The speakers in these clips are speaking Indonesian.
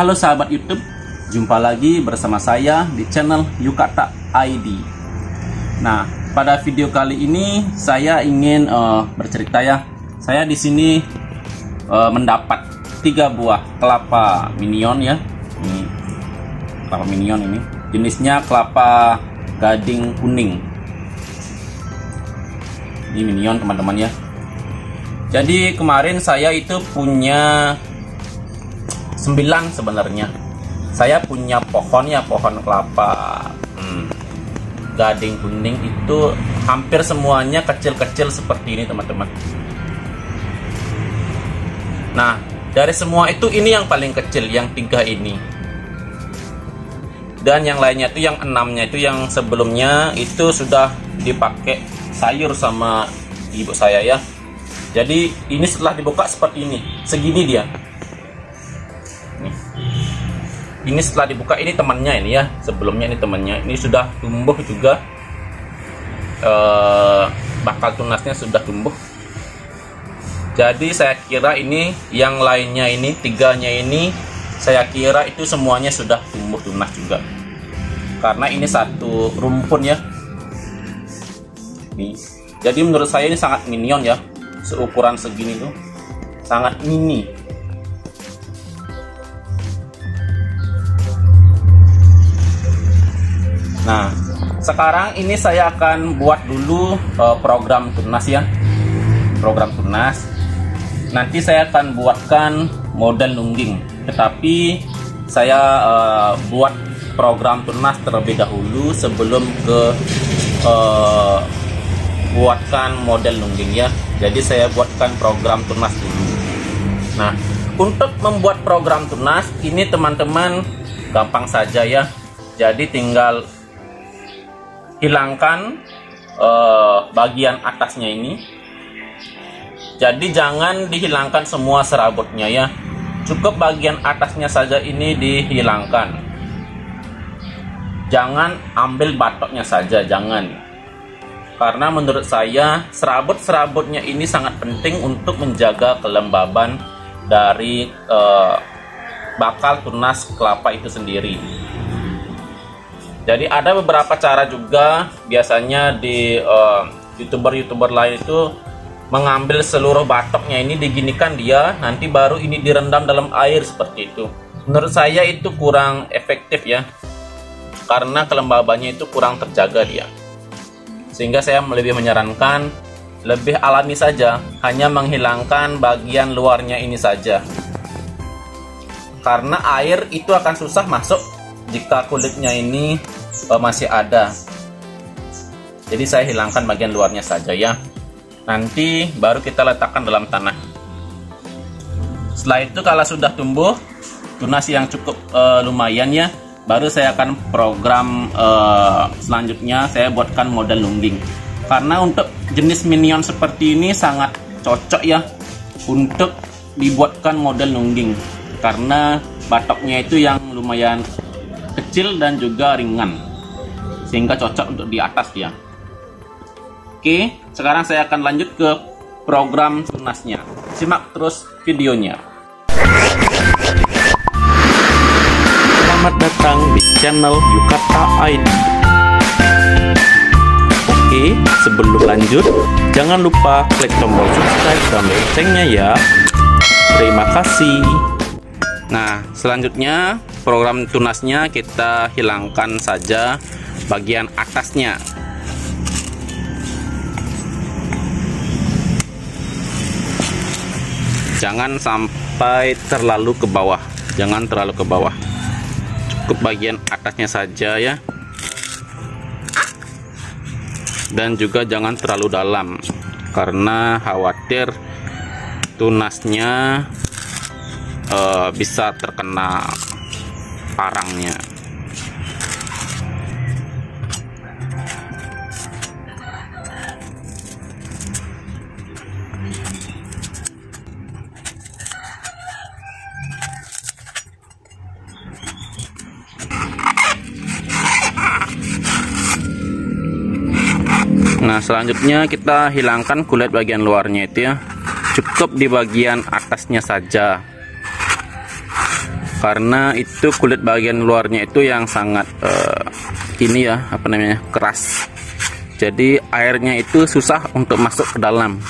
Halo sahabat YouTube, jumpa lagi bersama saya di channel Yukata ID. Nah, pada video kali ini saya ingin uh, bercerita ya. Saya di sini uh, mendapat tiga buah kelapa minion ya. Ini kelapa minion ini. Jenisnya kelapa gading kuning. Ini minion teman-teman ya. Jadi kemarin saya itu punya 9 sebenarnya. Saya punya pohon ya pohon kelapa. Hmm, gading kuning itu hampir semuanya kecil-kecil seperti ini teman-teman. Nah dari semua itu ini yang paling kecil yang tiga ini. Dan yang lainnya itu yang enamnya itu yang sebelumnya itu sudah dipakai sayur sama ibu saya ya. Jadi ini setelah dibuka seperti ini. Segini dia ini setelah dibuka ini temannya ini ya. Sebelumnya ini temannya. Ini sudah tumbuh juga. Eh, bakal tunasnya sudah tumbuh. Jadi saya kira ini yang lainnya ini tiganya ini saya kira itu semuanya sudah tumbuh tunas juga. Karena ini satu rumpun ya. Ini jadi menurut saya ini sangat minion ya. Seukuran segini tuh. Sangat mini Nah, sekarang ini saya akan buat dulu uh, program tunas ya. Program tunas. Nanti saya akan buatkan model nungging. Tetapi saya uh, buat program tunas terlebih dahulu sebelum ke uh, buatkan model nungging ya. Jadi saya buatkan program tunas dulu. Nah, untuk membuat program tunas ini teman-teman gampang saja ya. Jadi tinggal hilangkan uh, bagian atasnya ini. Jadi jangan dihilangkan semua serabutnya ya. Cukup bagian atasnya saja ini dihilangkan. Jangan ambil batoknya saja jangan. Karena menurut saya serabut-serabutnya ini sangat penting untuk menjaga kelembaban dari uh, bakal tunas kelapa itu sendiri jadi ada beberapa cara juga biasanya di eh, youtuber-youtuber uh, lain itu mengambil seluruh batoknya ini diginikan dia nanti baru ini direndam dalam air seperti itu. Menurut saya itu kurang efektif ya. Karena kelembabannya itu kurang terjaga dia. Sehingga saya lebih menyarankan lebih alami saja, hanya menghilangkan bagian luarnya ini saja. Karena air itu akan susah masuk jika kulitnya ini uh, masih ada. Jadi saya hilangkan bagian luarnya saja ya. Nanti baru kita letakkan dalam tanah. Setelah itu kalau sudah tumbuh tunas yang cukup uh, lumayan ya baru saya akan program uh, selanjutnya saya buatkan model lungging karena untuk jenis minion seperti ini sangat cocok ya untuk dibuatkan model nungging karena batoknya itu yang lumayan kecil dan juga ringan sehingga cocok untuk di atas ya. Oke sekarang saya akan lanjut ke program tunasnya simak terus videonya. Selamat datang di channel Yukata ID oke sebelum lanjut jangan lupa klik tombol subscribe dan loncengnya ya. Terima kasih. Nah, selanjutnya program tunasnya kita hilangkan saja bagian atasnya. Jangan sampai terlalu ke bawah. Jangan terlalu ke bawah. Cukup bagian atasnya saja ya. Dan juga jangan terlalu dalam karena khawatir tunasnya uh, bisa terkena parangnya. Nah selanjutnya kita hilangkan kulit bagian luarnya itu ya. Cukup di bagian atasnya saja karena itu kulit bagian luarnya itu yang sangat uh, ini ya apa namanya keras. Jadi airnya itu susah untuk masuk ke dalam.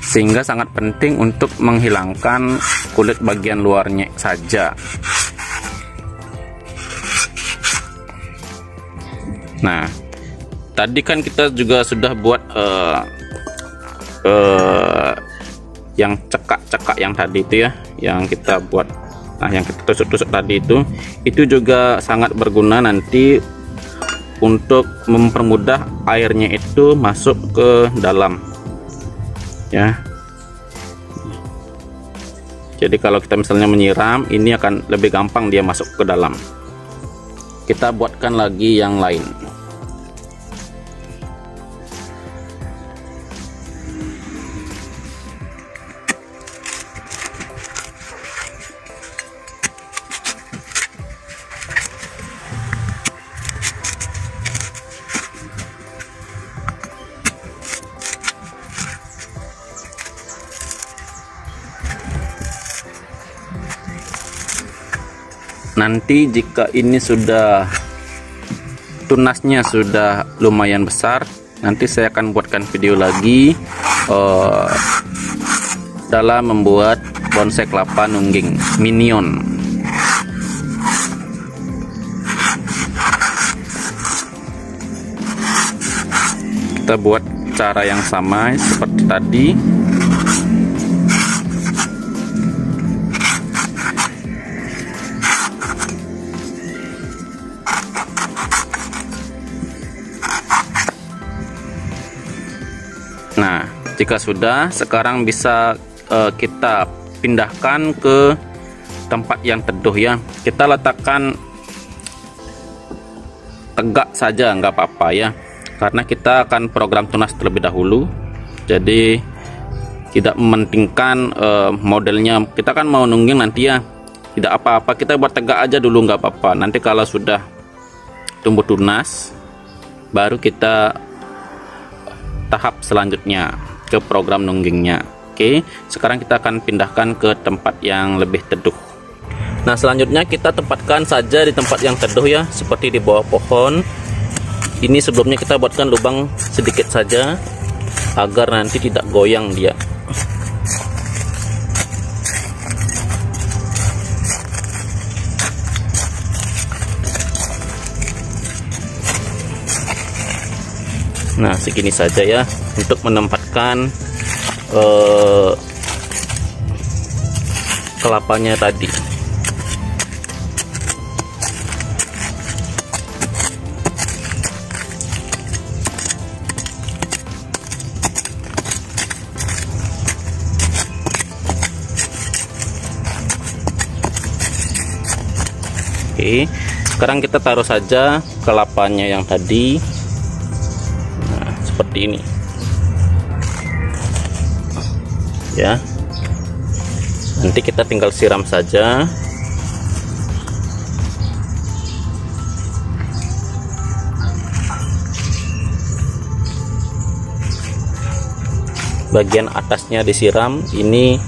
Sehingga sangat penting untuk menghilangkan kulit bagian luarnya saja. Nah tadi kan kita juga sudah buat uh, uh, yang cekak-cekak yang tadi itu ya yang kita buat nah yang kita tusuk-tusuk tadi itu itu juga sangat berguna nanti untuk mempermudah airnya itu masuk ke dalam ya. Jadi kalau kita misalnya menyiram ini akan lebih gampang dia masuk ke dalam. Kita buatkan lagi yang lain nanti jika ini sudah tunasnya sudah lumayan besar nanti saya akan buatkan video lagi uh, dalam membuat bonsai kelapa nungging minion. Kita buat cara yang sama seperti tadi Nah, jika sudah, sekarang bisa uh, kita pindahkan ke tempat yang teduh ya. Kita letakkan tegak saja, nggak apa-apa ya. Karena kita akan program tunas terlebih dahulu. Jadi tidak mementingkan uh, modelnya. Kita kan mau nungging nanti ya. Tidak apa-apa, kita buat tegak aja dulu nggak apa-apa. Nanti kalau sudah tumbuh tunas, baru kita tahap selanjutnya ke program nunggingnya. Oke sekarang kita akan pindahkan ke tempat yang lebih teduh. Nah selanjutnya kita tempatkan saja di tempat yang teduh ya seperti di bawah pohon. Ini sebelumnya kita buatkan lubang sedikit saja agar nanti tidak goyang dia nah segini saja ya untuk menempatkan uh, kelapanya tadi. Oke, sekarang kita taruh saja kelapanya yang tadi seperti ini. Ya. Nanti kita tinggal siram saja. Bagian atasnya disiram. Ini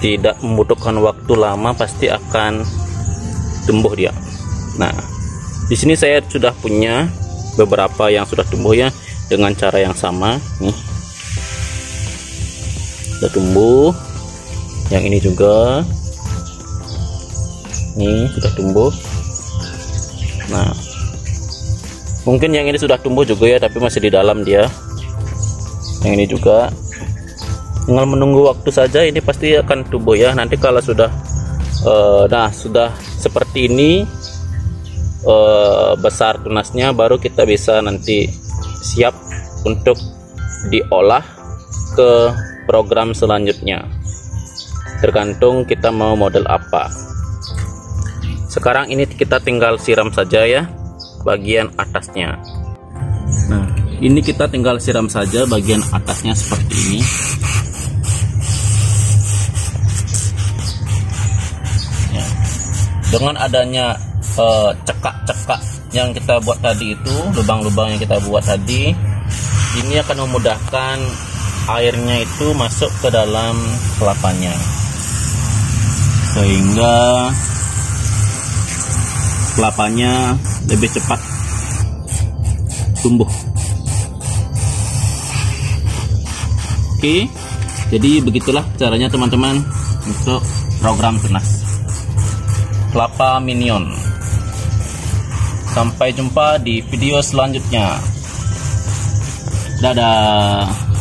tidak membutuhkan waktu lama pasti akan tumbuh dia. Nah di sini saya sudah punya beberapa yang sudah tumbuh ya dengan cara yang sama. Nih. Sudah tumbuh. Yang ini juga. Nih sudah tumbuh. Nah mungkin yang ini sudah tumbuh juga ya tapi masih di dalam dia. Yang ini juga. Tinggal menunggu waktu saja ini pasti akan tumbuh ya. Nanti kalau sudah uh, nah sudah seperti ini uh, besar tunasnya baru kita bisa nanti siap untuk diolah ke program selanjutnya. Tergantung kita mau model apa. Sekarang ini kita tinggal siram saja ya bagian atasnya. Nah ini kita tinggal siram saja bagian atasnya seperti ini. Ya. dengan adanya Eh, cekak-cekak uh, yang kita buat tadi itu lubang-lubang yang kita buat tadi ini akan memudahkan airnya itu masuk ke dalam kelapanya. Sehingga kelapanya lebih cepat tumbuh. Oke jadi begitulah caranya teman-teman untuk program tunas kelapa minion sampai jumpa di video selanjutnya. Dadah